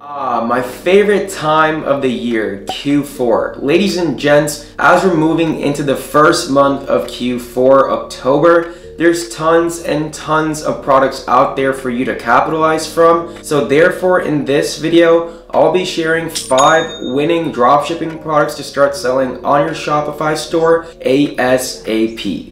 Ah, my favorite time of the year, Q4. Ladies and gents, as we're moving into the first month of Q4, October, there's tons and tons of products out there for you to capitalize from. So therefore, in this video, I'll be sharing five winning dropshipping products to start selling on your Shopify store ASAP.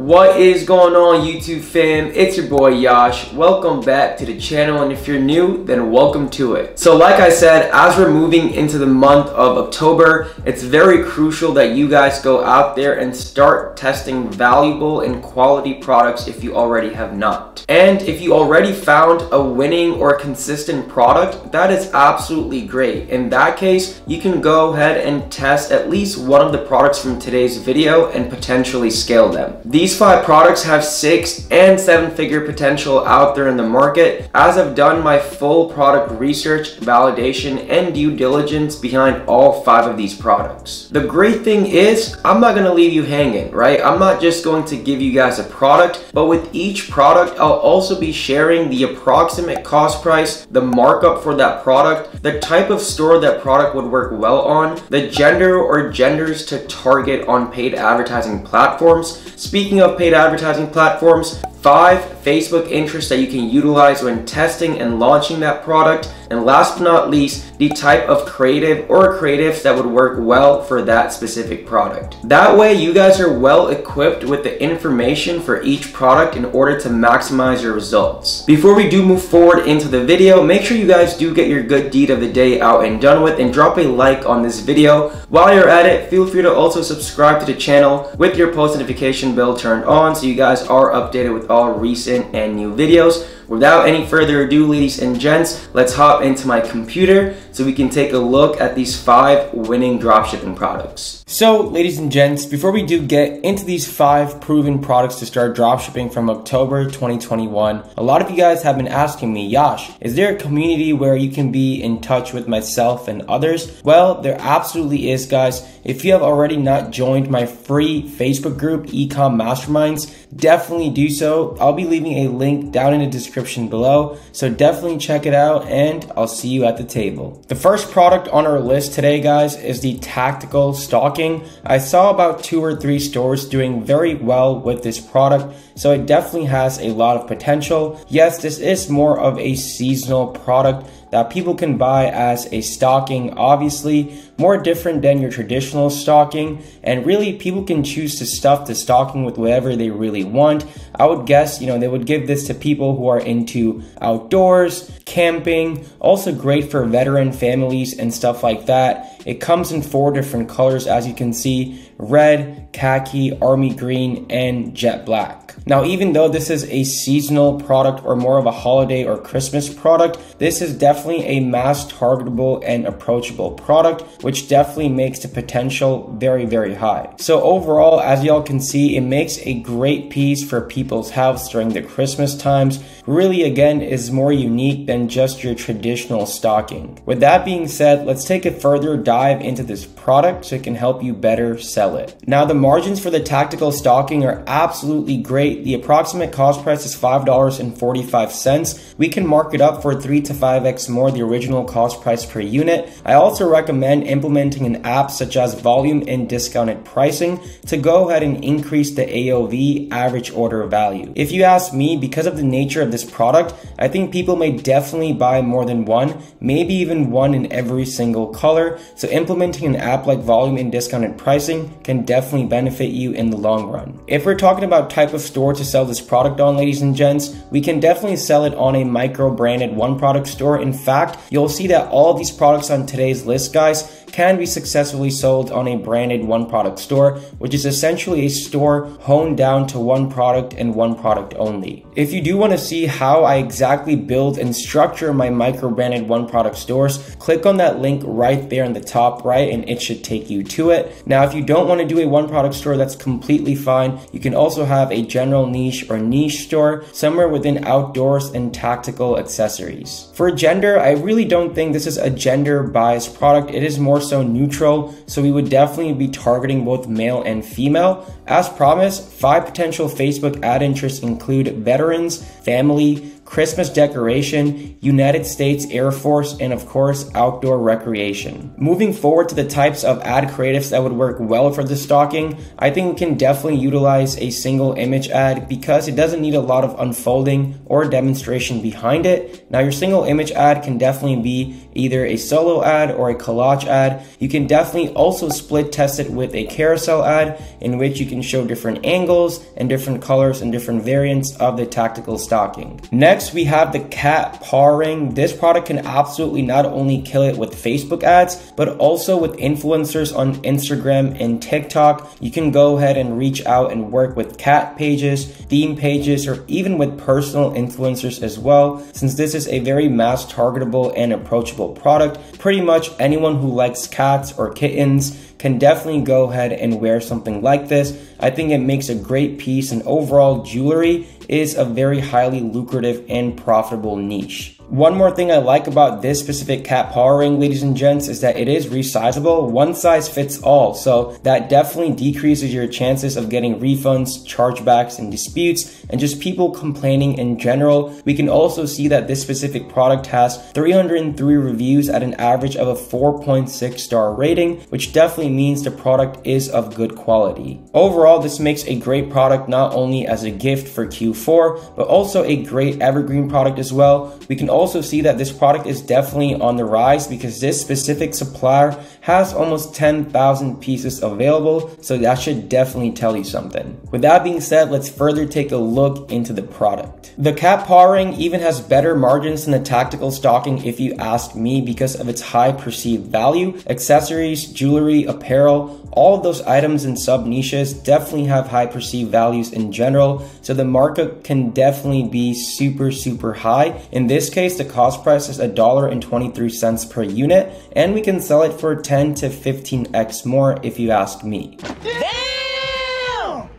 What is going on YouTube fam? It's your boy Yash. Welcome back to the channel and if you're new, then welcome to it. So like I said, as we're moving into the month of October, it's very crucial that you guys go out there and start testing valuable and quality products if you already have not. And if you already found a winning or consistent product, that is absolutely great. In that case, you can go ahead and test at least one of the products from today's video and potentially scale them. These these five products have six and seven figure potential out there in the market as I've done my full product research, validation, and due diligence behind all five of these products. The great thing is I'm not gonna leave you hanging, right? I'm not just going to give you guys a product, but with each product, I'll also be sharing the approximate cost price, the markup for that product, the type of store that product would work well on, the gender or genders to target on paid advertising platforms. Speaking of paid advertising platforms, five Facebook interests that you can utilize when testing and launching that product, and last but not least, the type of creative or creatives that would work well for that specific product. That way, you guys are well equipped with the information for each product in order to maximize your results. Before we do move forward into the video, make sure you guys do get your good deed of the day out and done with and drop a like on this video. While you're at it, feel free to also subscribe to the channel with your post notification bell turned on so you guys are updated with all recent and new videos. Without any further ado, ladies and gents, let's hop into my computer so we can take a look at these five winning dropshipping products. So, ladies and gents, before we do get into these five proven products to start dropshipping from October 2021, a lot of you guys have been asking me, Yash, is there a community where you can be in touch with myself and others? Well, there absolutely is, guys. If you have already not joined my free Facebook group, Ecom Masterminds, definitely do so. I'll be leaving a link down in the description below, so definitely check it out and I'll see you at the table. The first product on our list today, guys, is the Tactical Stocking. I saw about two or three stores doing very well with this product, so it definitely has a lot of potential. Yes, this is more of a seasonal product that people can buy as a stocking, obviously more different than your traditional stocking. And really, people can choose to stuff the stocking with whatever they really want. I would guess, you know, they would give this to people who are into outdoors, camping, also great for veteran families and stuff like that. It comes in four different colors, as you can see red, khaki, army green, and jet black. Now, even though this is a seasonal product or more of a holiday or Christmas product, this is definitely a mass targetable and approachable product, which definitely makes the potential very, very high. So overall, as y'all can see, it makes a great piece for people's house during the Christmas times. Really, again, is more unique than just your traditional stocking. With that being said, let's take a further dive into this product so it can help you better sell it. Now, the margins for the tactical stocking are absolutely great. The approximate cost price is $5.45. We can mark it up for 3 to 5x more the original cost price per unit. I also recommend implementing an app such as volume and discounted pricing to go ahead and increase the AOV average order value. If you ask me, because of the nature of this product, I think people may definitely buy more than one, maybe even one in every single color. So implementing an app like volume and discounted pricing can definitely benefit you in the long run. If we're talking about type of store to sell this product on, ladies and gents, we can definitely sell it on a micro branded one product store. In fact, you'll see that all these products on today's list, guys, can be successfully sold on a branded one product store, which is essentially a store honed down to one product and one product only. If you do want to see how I exactly build and structure my micro branded one product stores, click on that link right there in the top right and it should take you to it. Now, if you don't want to do a one product store, that's completely fine. You can also have a general niche or niche store somewhere within outdoors and tactical accessories. For gender, I really don't think this is a gender biased product. It is more more so neutral, so we would definitely be targeting both male and female. As promised, five potential Facebook ad interests include veterans, family, Christmas decoration, United States Air Force, and of course, outdoor recreation. Moving forward to the types of ad creatives that would work well for the stocking, I think we can definitely utilize a single image ad because it doesn't need a lot of unfolding or demonstration behind it. Now, your single image ad can definitely be either a solo ad or a collage ad. You can definitely also split test it with a carousel ad in which you can show different angles and different colors and different variants of the tactical stocking. Next, Next, we have the cat paw ring. This product can absolutely not only kill it with Facebook ads, but also with influencers on Instagram and TikTok. You can go ahead and reach out and work with cat pages, theme pages, or even with personal influencers as well. Since this is a very mass targetable and approachable product, pretty much anyone who likes cats or kittens can definitely go ahead and wear something like this. I think it makes a great piece and overall jewelry is a very highly lucrative and profitable niche. One more thing I like about this specific cat paw ring, ladies and gents, is that it is resizable. One size fits all, so that definitely decreases your chances of getting refunds, chargebacks, and disputes, and just people complaining in general. We can also see that this specific product has 303 reviews at an average of a 4.6 star rating, which definitely means the product is of good quality. Overall, this makes a great product not only as a gift for Q4, but also a great evergreen product as well. We can also see that this product is definitely on the rise because this specific supplier has almost 10,000 pieces available, so that should definitely tell you something. With that being said, let's further take a look into the product. The cat paw ring even has better margins than the tactical stocking if you ask me because of its high perceived value. Accessories, jewelry, apparel, all of those items and sub niches definitely have high perceived values in general, so the markup can definitely be super, super high. In this case, the cost price is $1.23 per unit, and we can sell it for 10 to 15x more if you ask me.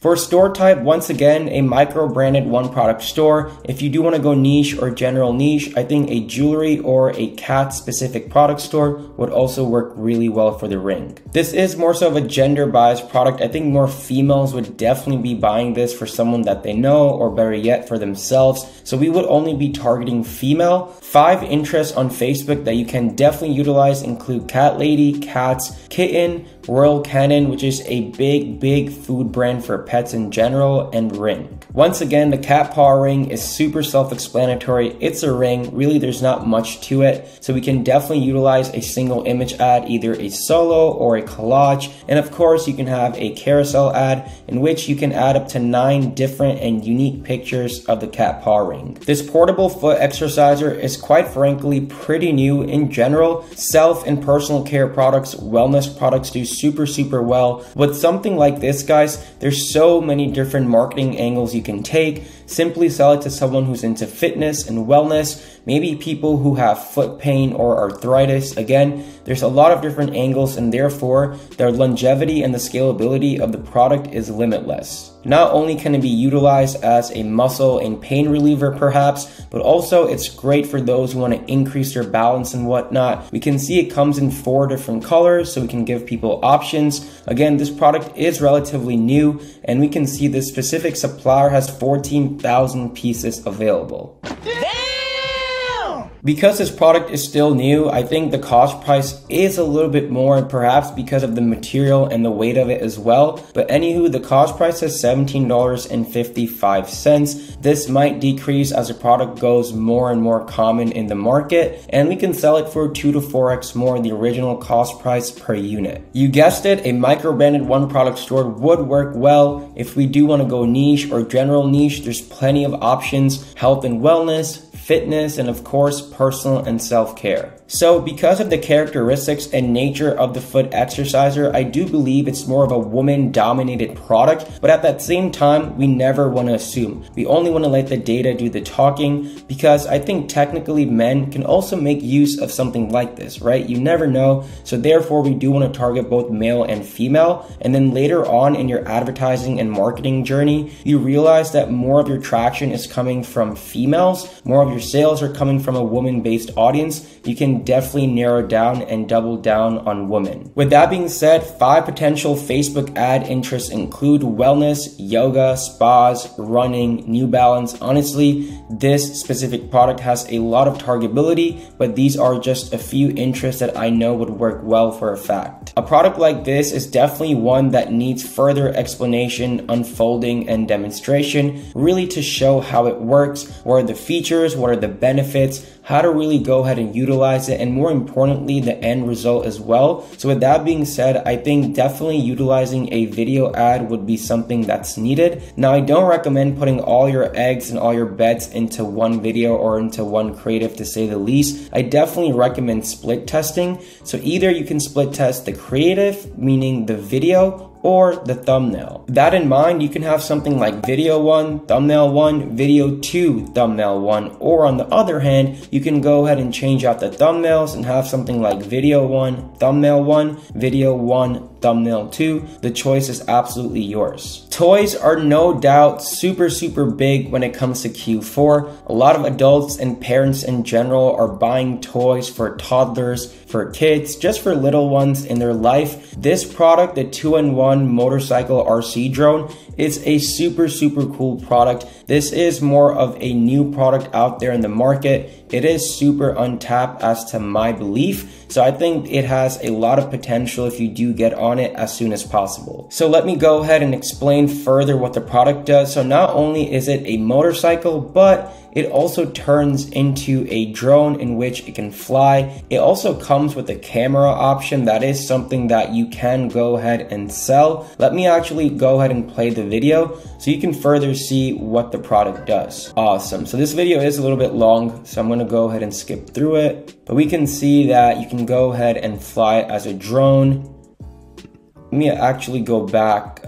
For store type, once again, a micro branded one product store. If you do want to go niche or general niche, I think a jewelry or a cat specific product store would also work really well for the ring. This is more so of a gender biased product. I think more females would definitely be buying this for someone that they know or better yet for themselves. So we would only be targeting female. Five interests on Facebook that you can definitely utilize include cat lady, cats, kitten, Royal Canin, which is a big, big food brand for pets in general, and Ring. Once again, the cat paw ring is super self-explanatory. It's a ring, really there's not much to it, so we can definitely utilize a single image ad, either a solo or a collage, and of course you can have a carousel ad in which you can add up to nine different and unique pictures of the cat paw ring. This portable foot exerciser is quite frankly pretty new in general. Self and personal care products, wellness products do super, super well. With something like this, guys, there's so many different marketing angles you can take. Simply sell it to someone who's into fitness and wellness, maybe people who have foot pain or arthritis. Again, there's a lot of different angles and therefore their longevity and the scalability of the product is limitless. Not only can it be utilized as a muscle and pain reliever perhaps, but also it's great for those who want to increase their balance and whatnot. We can see it comes in four different colors so we can give people options. Again, this product is relatively new and we can see the specific supplier has 14,000 pieces available. Because this product is still new, I think the cost price is a little bit more, perhaps because of the material and the weight of it as well. But anywho, the cost price is $17.55. This might decrease as the product goes more and more common in the market, and we can sell it for 2 to 4x more the original cost price per unit. You guessed it, a micro branded one product store would work well. If we do want to go niche or general niche, there's plenty of options, health and wellness, fitness, and of course, personal and self care. So, because of the characteristics and nature of the foot exerciser, I do believe it's more of a woman dominated product, but at that same time, we never want to assume. We only want to let the data do the talking because I think technically men can also make use of something like this, right? You never know. So, therefore, we do want to target both male and female. And then later on in your advertising and marketing journey, you realize that more of your traction is coming from females, more of your sales are coming from a woman based audience. You can definitely narrow down and double down on women. With that being said, five potential Facebook ad interests include wellness, yoga, spas, running, New Balance. Honestly, this specific product has a lot of targetability, but these are just a few interests that I know would work well for a fact. A product like this is definitely one that needs further explanation, unfolding, and demonstration, really to show how it works, what are the features, what are the benefits, how to really go ahead and utilize it, and more importantly, the end result as well. So with that being said, I think definitely utilizing a video ad would be something that's needed. Now, I don't recommend putting all your eggs and all your bets into one video or into one creative to say the least. I definitely recommend split testing. So either you can split test the creative, meaning the video, or the thumbnail. That in mind, you can have something like video 1, thumbnail 1, video 2, thumbnail 1, or on the other hand, you can go ahead and change out the thumbnails and have something like video 1, thumbnail 1, video 1, thumbnail 2. The choice is absolutely yours. Toys are no doubt super, super big when it comes to Q4. A lot of adults and parents in general are buying toys for toddlers, for kids, just for little ones in their life. This product, the 2-in-1 motorcycle RC drone, is a super, super cool product. This is more of a new product out there in the market. It is super untapped as to my belief. So I think it has a lot of potential if you do get on it as soon as possible. So let me go ahead and explain further what the product does. So not only is it a motorcycle, but it also turns into a drone in which it can fly. It also comes with a camera option. That is something that you can go ahead and sell. Let me actually go ahead and play the video so you can further see what the product does. Awesome. So this video is a little bit long, so I'm going to go ahead and skip through it. But we can see that you can go ahead and fly as a drone. Let me actually go back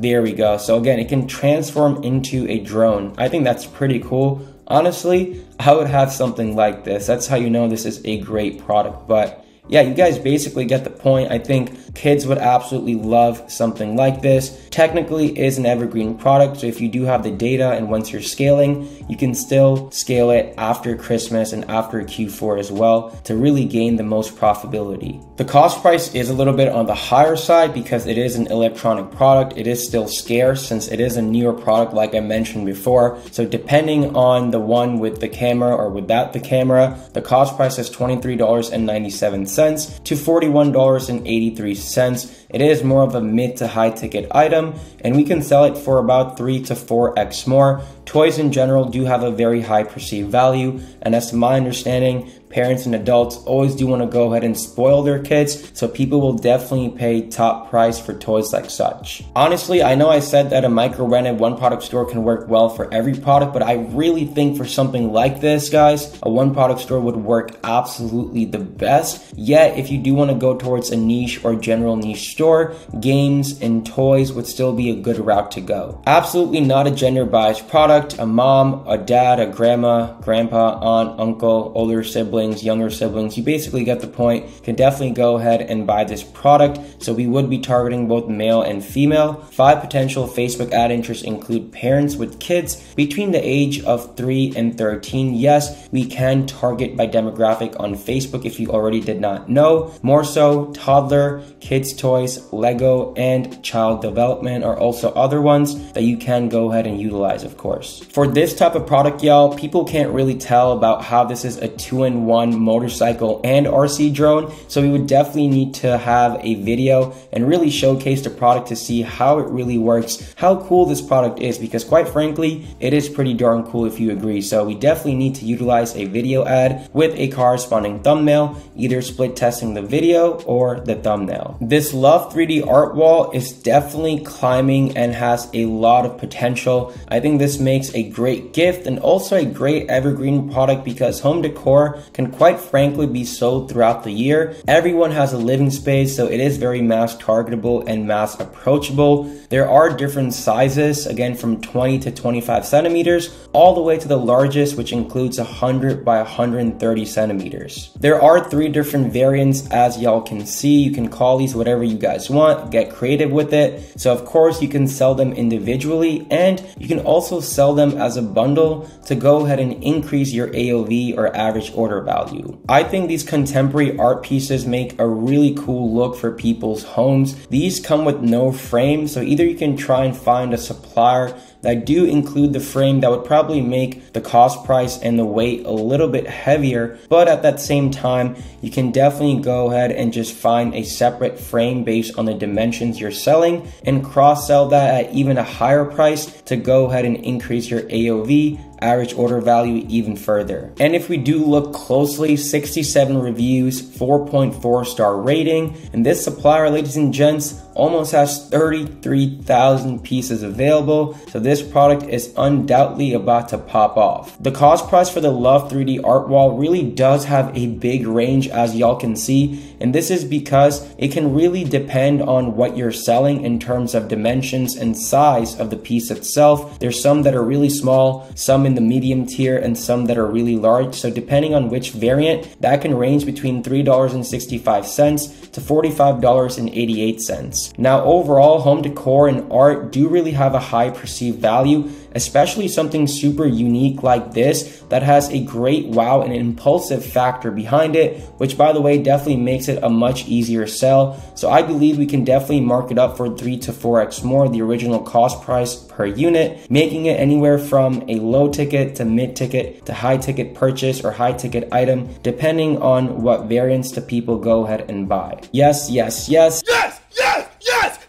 there we go. So again, it can transform into a drone. I think that's pretty cool. Honestly, I would have something like this. That's how you know this is a great product. But yeah, you guys basically get the point. I think kids would absolutely love something like this. Technically is an evergreen product, so if you do have the data and once you're scaling, you can still scale it after Christmas and after Q4 as well to really gain the most profitability. The cost price is a little bit on the higher side because it is an electronic product. It is still scarce since it is a newer product like I mentioned before. So depending on the one with the camera or without the camera, the cost price is $23.97 cents to $41.83. It is more of a mid to high ticket item and we can sell it for about 3 to 4x more. Toys in general do have a very high perceived value and as to my understanding, parents and adults always do want to go ahead and spoil their kids, so people will definitely pay top price for toys like such. Honestly, I know I said that a micro branded one product store can work well for every product, but I really think for something like this, guys, a one product store would work absolutely the best. Yet, if you do want to go towards a niche or general niche store, games and toys would still be a good route to go. Absolutely not a gender biased A mom, a dad, a grandma, grandpa, aunt, uncle, older siblings, younger siblings, you basically get the point, can definitely go ahead and buy this product. So we would be targeting both male and female. Five potential Facebook ad interests include parents with kids between the age of 3 and 13. Yes, we can target by demographic on Facebook if you already did not know. More so, toddler, kids' toys, Lego, and child development are also other ones that you can go ahead and utilize, of course. For this type of product, y'all, people can't really tell about how this is a two-in-one motorcycle and RC drone. So we would definitely need to have a video and really showcase the product to see how it really works, how cool this product is, because quite frankly, it is pretty darn cool if you agree. So we definitely need to utilize a video ad with a corresponding thumbnail, either split testing the video or the thumbnail. This Love 3D art wall is definitely climbing and has a lot of potential. I think this makes a great gift and also a great evergreen product because home decor can quite frankly be sold throughout the year. Everyone has a living space, so it is very mass targetable and mass approachable. There are different sizes, again from 20 to 25 centimeters, all the way to the largest, which includes 100 by 130 centimeters. There are three different variants as y'all can see. You can call these whatever you guys want, get creative with it. So of course you can sell them individually and you can also sell them as a bundle to go ahead and increase your AOV or average order value. I think these contemporary art pieces make a really cool look for people's homes. These come with no frame, so either you can try and find a supplier that do include the frame that would probably make the cost price and the weight a little bit heavier, but at that same time, you can definitely go ahead and just find a separate frame based on the dimensions you're selling and cross sell that at even a higher price to go ahead and increase your AOV average order value even further. And if we do look closely, 67 reviews, 4.4 star rating, and this supplier, ladies and gents, almost has 33,000 pieces available, so this product is undoubtedly about to pop off. The cost price for the Love 3D art wall really does have a big range as y'all can see, and this is because it can really depend on what you're selling in terms of dimensions and size of the piece itself. There's some that are really small, some in the medium tier and some that are really large. So depending on which variant, that can range between $3.65 to $45.88. Now overall, home decor and art do really have a high perceived value especially something super unique like this that has a great wow and impulsive factor behind it, which by the way definitely makes it a much easier sell. So I believe we can definitely mark it up for 3 to 4x more the original cost price per unit, making it anywhere from a low ticket to mid ticket to high ticket purchase or high ticket item, depending on what variants the people go ahead and buy. Yes, yes, yes. Yes, yes, yes, yes, yes, yes!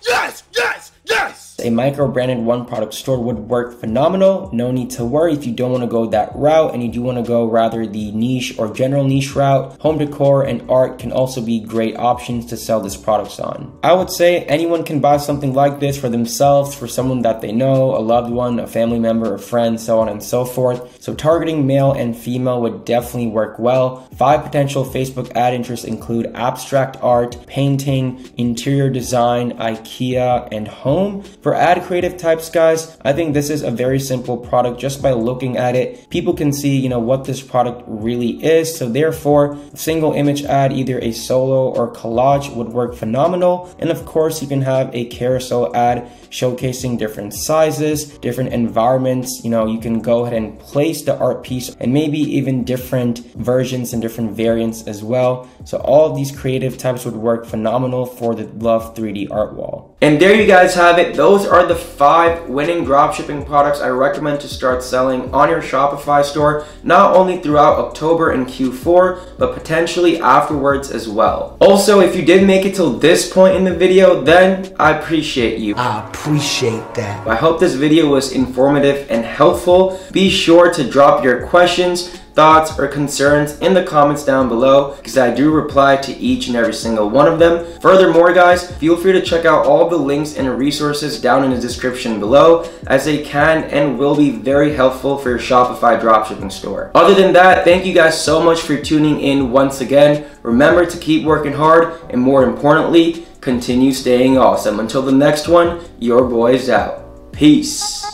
A micro branded one product store would work phenomenal. No need to worry if you don't want to go that route and you do want to go rather the niche or general niche route. Home decor and art can also be great options to sell this products on. I would say anyone can buy something like this for themselves, for someone that they know, a loved one, a family member, a friend, so on and so forth. So targeting male and female would definitely work well. Five potential Facebook ad interests include abstract art, painting, interior design, IKEA, and home. For ad creative types, guys, I think this is a very simple product just by looking at it. People can see, you know, what this product really is. So therefore, single image ad, either a solo or collage would work phenomenal. And of course, you can have a carousel ad showcasing different sizes, different environments. You know, you can go ahead and place the art piece and maybe even different versions and different variants as well. So all these creative types would work phenomenal for the Love 3D art wall. And there you guys have it. Those are the five winning dropshipping products I recommend to start selling on your Shopify store, not only throughout October and Q4, but potentially afterwards as well. Also, if you did make it till this point in the video, then I appreciate you. I appreciate that. I hope this video was informative and helpful. Be sure to drop your questions, thoughts, or concerns in the comments down below because I do reply to each and every single one of them. Furthermore, guys, feel free to check out all the links and resources down in the description below as they can and will be very helpful for your Shopify dropshipping store. Other than that, thank you guys so much for tuning in once again. Remember to keep working hard and more importantly, continue staying awesome. Until the next one, your boy's out. Peace.